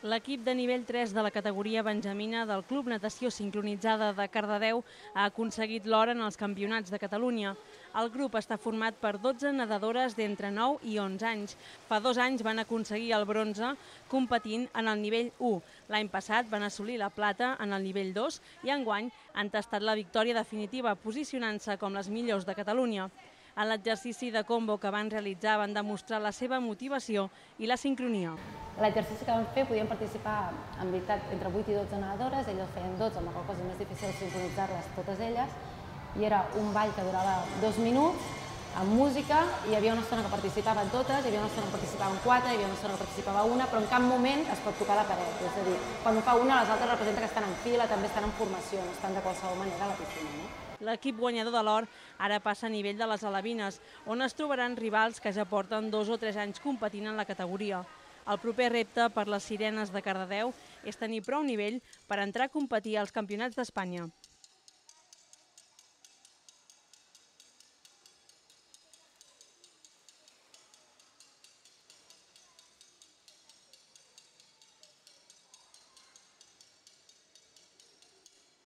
L'equip de nivell 3 de la categoria benjamina del Club Natació Sincronitzada de Cardedeu ha aconseguit l'or en els campionats de Catalunya. El grup està format per 12 nedadores d'entre 9 i 11 anys. Fa dos anys van aconseguir el bronze competint en el nivell 1. L'any passat van assolir la plata en el nivell 2 i enguany han tastat la victòria definitiva posicionant-se com les millors de Catalunya. En l'exercici de combo que van realitzar van demostrar la seva motivació i la sincronia. L'exercici que vam fer podíem participar, en veritat, entre 8 i 12 nedadores, elles feien 12, amb la qual cosa és més difícil sincronitzar-les totes elles, i era un ball que durava dos minuts, amb música, i hi havia una estona que participaven totes, hi havia una estona que participaven quatre, hi havia una estona que participava una, però en cap moment es pot tocar la paret. És a dir, quan ho fa una, les altres representa que estan en fila, també estan en formació, no estan de qualsevol manera a la piscina. No? L'equip guanyador de l'or ara passa a nivell de les alevines, on es trobaran rivals que ja porten dos o tres anys competint en la categoria. El proper repte per les sirenes de Cardedeu és tenir prou nivell per entrar a competir als campionats d'Espanya.